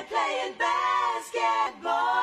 they're playing basketball.